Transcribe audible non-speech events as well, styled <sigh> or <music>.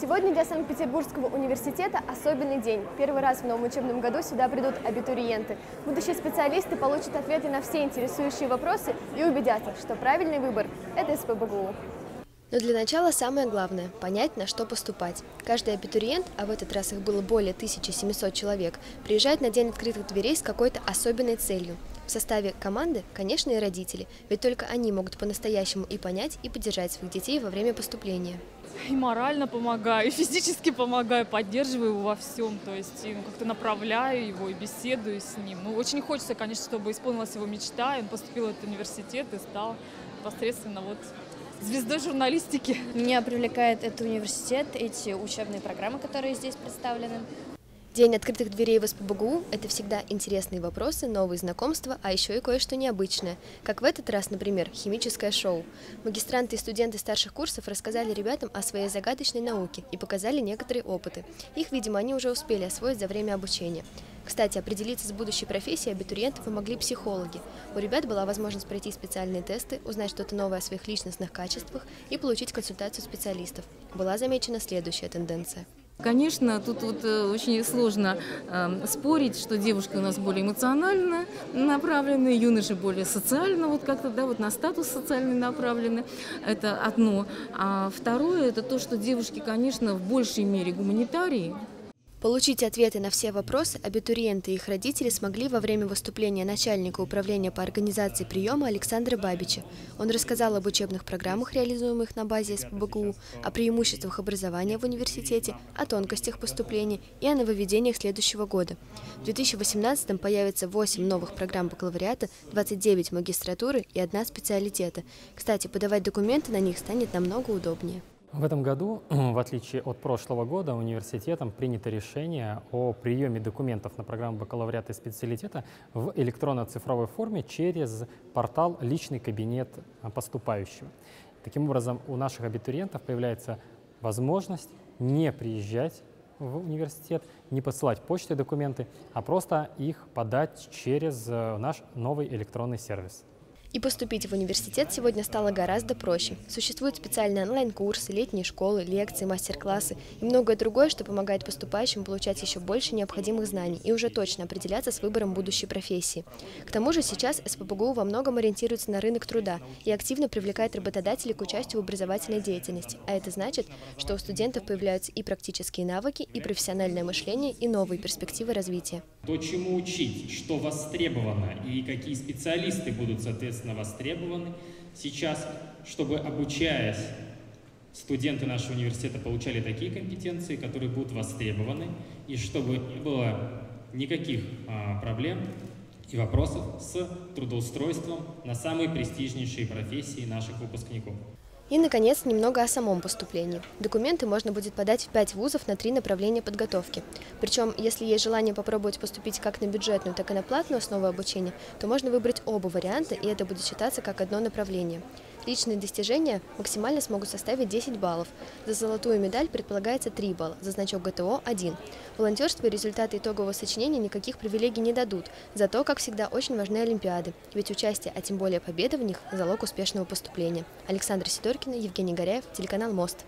Сегодня для Санкт-Петербургского университета особенный день. Первый раз в новом учебном году сюда придут абитуриенты. Будущие специалисты получат ответы на все интересующие вопросы и убедятся, что правильный выбор – это СПБГУ. Но для начала самое главное – понять, на что поступать. Каждый абитуриент, а в этот раз их было более 1700 человек, приезжает на день открытых дверей с какой-то особенной целью. В составе команды, конечно, и родители, ведь только они могут по-настоящему и понять, и поддержать своих детей во время поступления. И морально помогаю, и физически помогаю, поддерживаю его во всем, то есть ну, как-то направляю его и беседую с ним. Ну, очень хочется, конечно, чтобы исполнилась его мечта, и он поступил в этот университет и стал непосредственно вот звездой журналистики. Меня привлекает этот университет, эти учебные программы, которые здесь представлены. День открытых дверей в СПБГУ – это всегда интересные вопросы, новые знакомства, а еще и кое-что необычное. Как в этот раз, например, химическое шоу. Магистранты и студенты старших курсов рассказали ребятам о своей загадочной науке и показали некоторые опыты. Их, видимо, они уже успели освоить за время обучения. Кстати, определиться с будущей профессией абитуриентов помогли психологи. У ребят была возможность пройти специальные тесты, узнать что-то новое о своих личностных качествах и получить консультацию специалистов. Была замечена следующая тенденция. Конечно, тут вот э, очень сложно э, спорить, что девушки у нас более эмоционально направлены, юноши более социально, вот как-то, да, вот на статус социальный направлены. Это одно. А второе, это то, что девушки, конечно, в большей мере гуманитарии, Получить ответы на все вопросы абитуриенты и их родители смогли во время выступления начальника управления по организации приема Александра Бабича. Он рассказал об учебных программах, реализуемых на базе СПБГУ, о преимуществах образования в университете, о тонкостях поступления и о нововведениях следующего года. В 2018 появится 8 новых программ бакалавриата, 29 магистратуры и одна специалитета. Кстати, подавать документы на них станет намного удобнее. В этом году, <clears throat> в отличие от прошлого года, университетом принято решение о приеме документов на программу бакалавриата и специалитета в электронно-цифровой форме через портал «Личный кабинет поступающего». Таким образом, у наших абитуриентов появляется возможность не приезжать в университет, не посылать почтой документы, а просто их подать через э, наш новый электронный сервис. И поступить в университет сегодня стало гораздо проще. Существуют специальные онлайн-курсы, летние школы, лекции, мастер-классы и многое другое, что помогает поступающим получать еще больше необходимых знаний и уже точно определяться с выбором будущей профессии. К тому же сейчас СПБГУ во многом ориентируется на рынок труда и активно привлекает работодателей к участию в образовательной деятельности. А это значит, что у студентов появляются и практические навыки, и профессиональное мышление, и новые перспективы развития. То, чему учить, что востребовано и какие специалисты будут, соответственно, соответственно, востребованы сейчас, чтобы, обучаясь, студенты нашего университета получали такие компетенции, которые будут востребованы, и чтобы не было никаких а, проблем и вопросов с трудоустройством на самые престижнейшие профессии наших выпускников. И, наконец, немного о самом поступлении. Документы можно будет подать в пять вузов на три направления подготовки. Причем, если есть желание попробовать поступить как на бюджетную, так и на платную основу обучения, то можно выбрать оба варианта, и это будет считаться как одно направление. Личные достижения максимально смогут составить 10 баллов. За золотую медаль предполагается 3 балла, за значок ГТО – 1. Волонтерство и результаты итогового сочинения никаких привилегий не дадут, зато, как всегда, очень важны Олимпиады, ведь участие, а тем более победа в них – залог успешного поступления. Александра Сидоркина, Евгений Горяев, телеканал «Мост».